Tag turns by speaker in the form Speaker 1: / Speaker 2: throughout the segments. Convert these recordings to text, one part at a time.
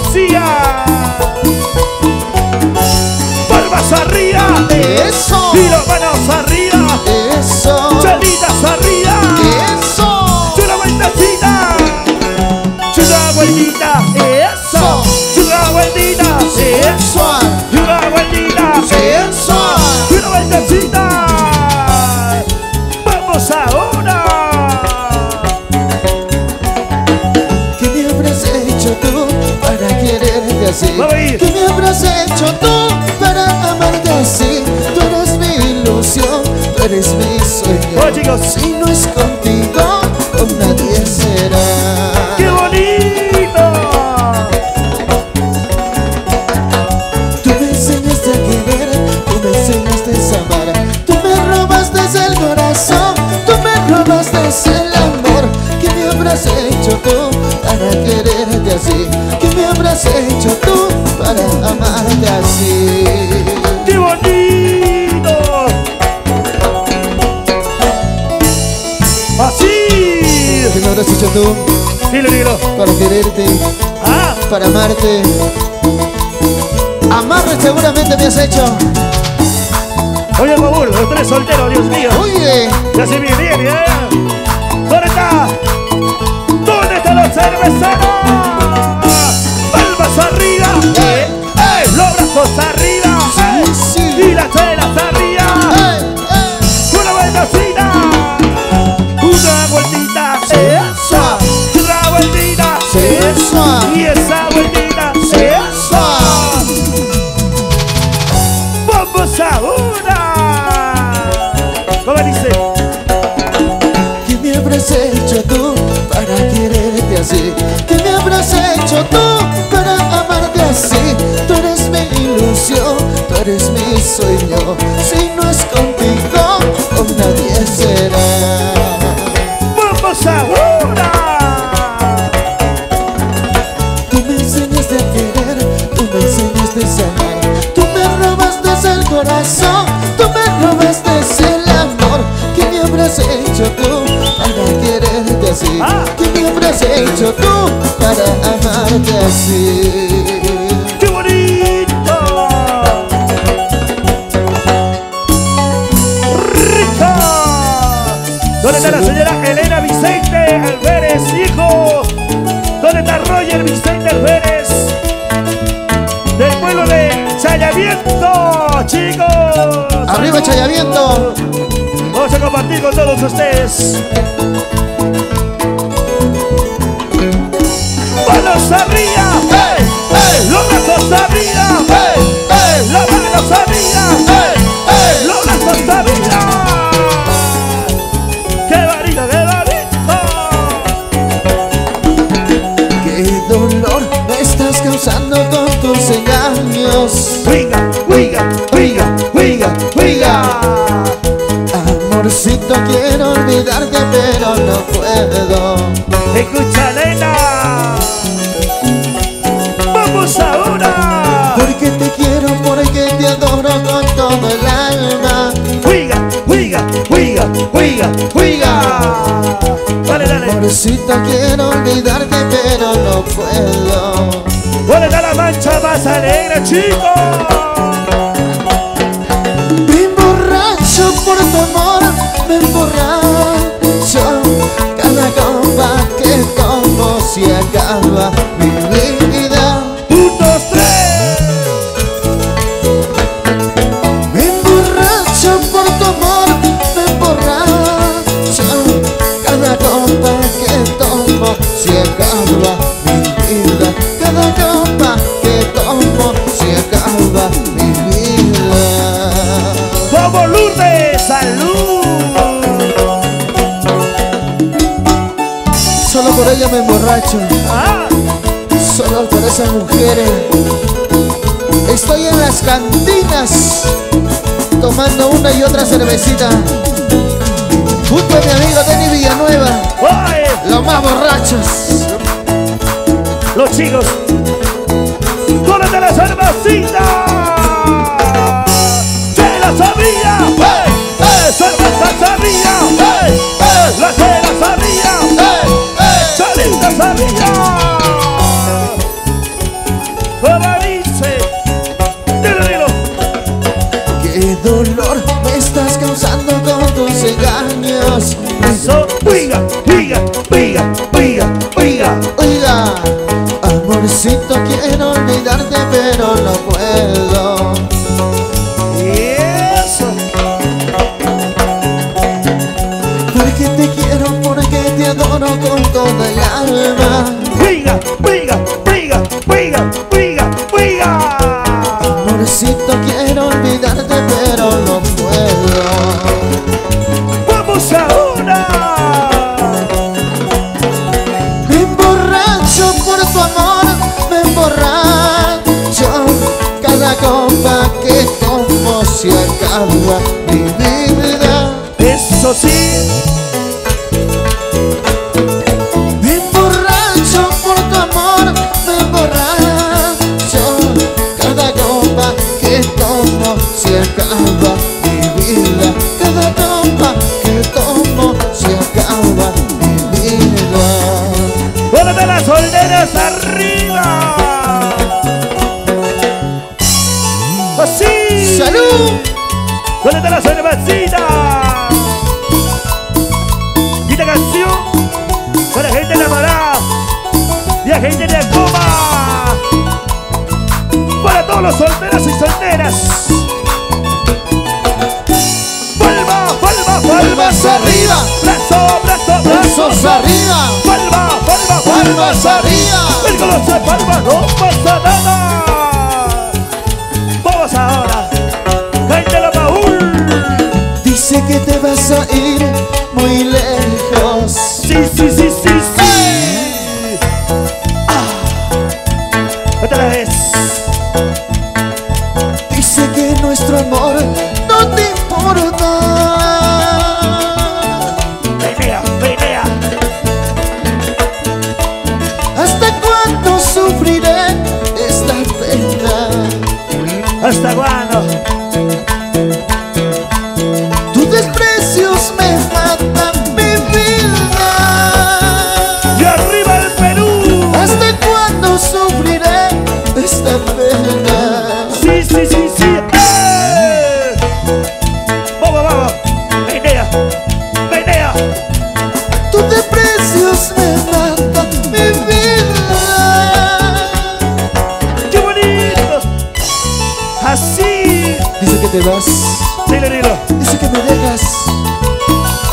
Speaker 1: García. Palmas arriba.
Speaker 2: Eso. Y las manos arriba. Así? ¿Qué me habrás hecho tú para amarte así? Tú eres mi ilusión, tú eres mi sueño.
Speaker 1: Bueno, chicos.
Speaker 2: Si no es habrás hecho tú para quererte así? ¿Qué me habrás hecho tú para amarte así?
Speaker 1: ¡Qué bonito! Así.
Speaker 2: ¿Qué me habrás hecho tú
Speaker 1: Dilo, dilo.
Speaker 2: para quererte,
Speaker 1: Ah,
Speaker 2: para amarte? Amarre seguramente me has hecho.
Speaker 1: oye, Paul, los tres solteros, Dios mío.
Speaker 2: Oye,
Speaker 1: Ya se viene bien, ¿eh? ¿Dónde está la cerveceros? Palmas arriba.
Speaker 2: Eh, eh.
Speaker 1: Los brazos arriba.
Speaker 2: Sí.
Speaker 1: Y las chelas arriba.
Speaker 2: ¡eh, eh!
Speaker 1: Una vueltecita. Una vueltita.
Speaker 2: Sensual.
Speaker 1: Una vueltita.
Speaker 2: Sensual.
Speaker 1: Y esa vueltita.
Speaker 2: Sensual.
Speaker 1: Vamos ahora.
Speaker 2: Ilusión, tú eres mi sueño. Si no es contigo, con nadie será.
Speaker 1: Vamos ahora.
Speaker 2: Tú me enseñaste a querer, tú me enseñaste a amar. Tú me robaste el corazón, tú me robaste el amor. ¿Qué me habrás hecho tú para quererte así?
Speaker 1: Ah.
Speaker 2: ¿Qué me habrás hecho tú para amarte así?
Speaker 1: Chayaviento. Vamos a compartir con todos ustedes. ¡Manos arriba!
Speaker 2: ¡Ey! ¡Ey!
Speaker 1: ¡Los brazos arriba!
Speaker 2: ¡Ey! ¡Ey!
Speaker 1: ¡Las manos arriba!
Speaker 2: No puedo.
Speaker 1: ¡Escucha, nena! ¡Vamos ahora!
Speaker 2: Porque te quiero, porque te adoro con todo el alma.
Speaker 1: ¡Huiga, huiga, huiga, huiga, huiga! Dale, dale.
Speaker 2: Amorcito, quiero olvidarte, pero no puedo.
Speaker 1: ¿Dónde está la mancha más alegre, chicos?
Speaker 2: Me emborracho por tu amor, me emborracho. Se Solo por ella me emborracho, solo por esas mujeres. Estoy en las cantinas tomando una y otra cervecita. Junto a mi amigo Denny Villanueva, los más borrachos.
Speaker 1: Los chicos. ¿Dónde está la cervecita? ¡Se la sabía! ¡Hey! ¡Eh! ¡Cerveza sabía! ¡Hey! ¡Eh! ¡La se la sabía!
Speaker 2: dolor me estás causando con
Speaker 1: tus engaños.
Speaker 2: Amorcito, quiero olvidarte, pero no puedo.
Speaker 1: ¡Póngate las solteras arriba! ¡Así!
Speaker 2: ¡Salud!
Speaker 1: ¡Póngate la cervecita! Y esta canción para gente enamorada y a gente de coma. Para todos los solteros y solteras. ¡Palma, palma, palmas arriba! ¡Brazo, brazo,
Speaker 2: Brazos
Speaker 1: brazo!
Speaker 2: arriba,
Speaker 1: ¡Palma, palma,
Speaker 2: palmas arriba.
Speaker 1: el que no se palma no pasa nada. Vamos ahora. Gente la baúl.
Speaker 2: Dice que te vas a ir muy lejos.
Speaker 1: Sí, sí, sí, sí, sí. Ah. Otra vez.
Speaker 2: Dice que nuestro amor sufriré esta pena?
Speaker 1: Sí, sí, sí, sí. ¡Eh! Vamos, vamos. Pelea.
Speaker 2: Tus desprecios me matan mi vida.
Speaker 1: ¡Qué bonito! Así.
Speaker 2: Dice que te vas,
Speaker 1: Dilo, dilo.
Speaker 2: dice que me dejas.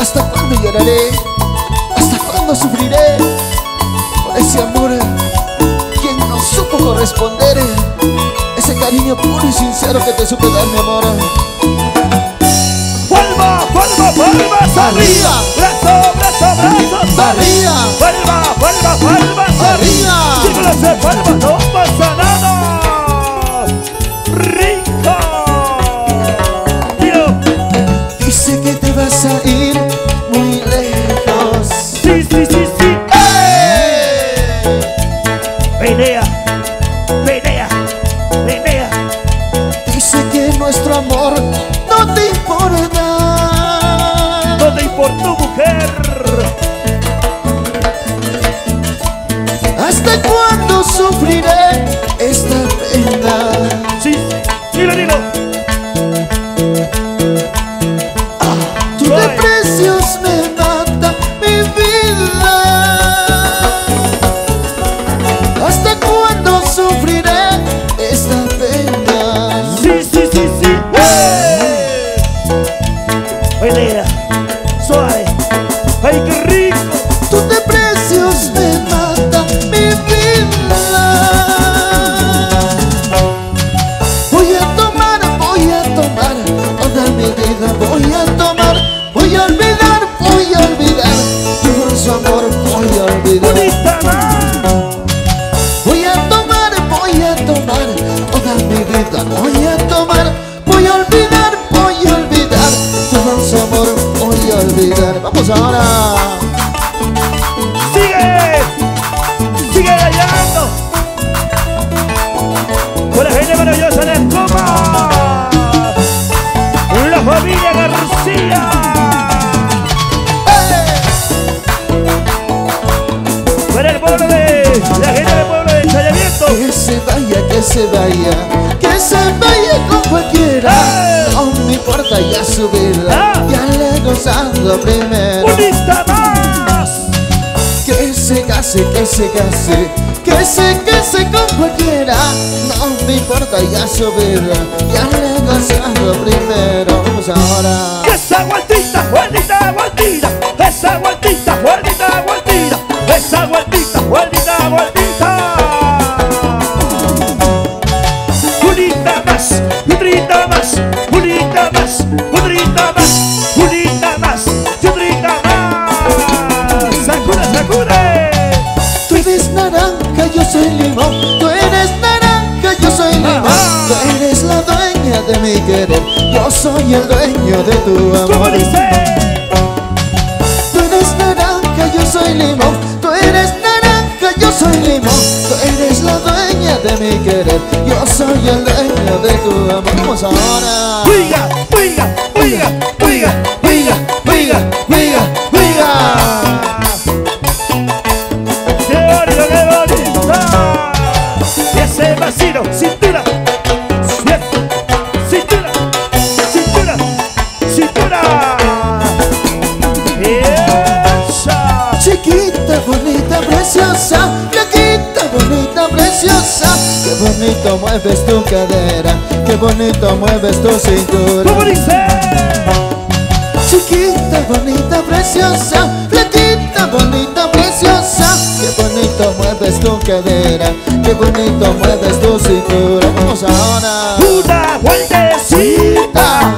Speaker 2: ¿Hasta cuándo lloraré? ¿Hasta cuándo sufriré? Por ese amor, supo corresponder. Ese cariño puro y sincero que te supe dar, mi amor.
Speaker 1: Palma, palma, palmas arriba. Brazo, brazo, brazos
Speaker 2: Arriba,
Speaker 1: Palma, palma, palmas
Speaker 2: Arriba.
Speaker 1: Si no hace palma, no pasa nada. Rico.
Speaker 2: Dice que te vas a ir que se vaya, que se vaya con cualquiera.
Speaker 1: ¡Eh!
Speaker 2: No me importa ya su vida,
Speaker 1: ¡Ah!
Speaker 2: ya luego gozando primero
Speaker 1: Unista más.
Speaker 2: Que se case, que se case Que se case con cualquiera No me importa ya subir Ya le he gozado primero Vamos ahora
Speaker 1: Esa vueltita, vueltita, vueltita. Esa vueltita, vueltita, vueltita. Esa vueltita, vueltita, vueltita.
Speaker 2: Dueño de tu
Speaker 1: ¿Cómo
Speaker 2: amor
Speaker 1: dice?
Speaker 2: Tú eres naranja, yo soy limón. Tú eres naranja, yo soy limón. Tú eres la dueña de mi querer. Yo soy el dueño de tu amor. Vamos ahora.
Speaker 1: Oiga, oiga, oiga, oiga, oiga, oiga, oiga, oiga.
Speaker 2: Bonita, preciosa. Flaquita, bonita, preciosa. Qué bonito mueves tu cadera. Qué bonito mueves tu cintura.
Speaker 1: ¿Cómo dice?
Speaker 2: Chiquita, bonita, preciosa. Flaquita, bonita, preciosa. Qué bonito mueves tu cadera. Qué bonito mueves tu cintura. Vamos ahora.
Speaker 1: Una vueltecita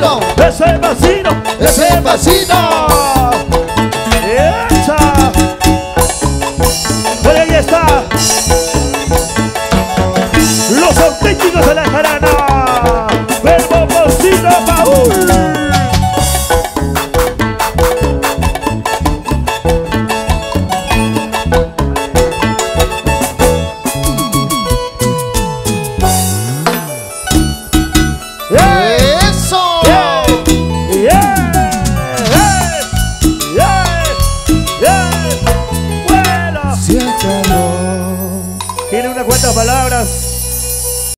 Speaker 1: Ese vacino. Ese vacino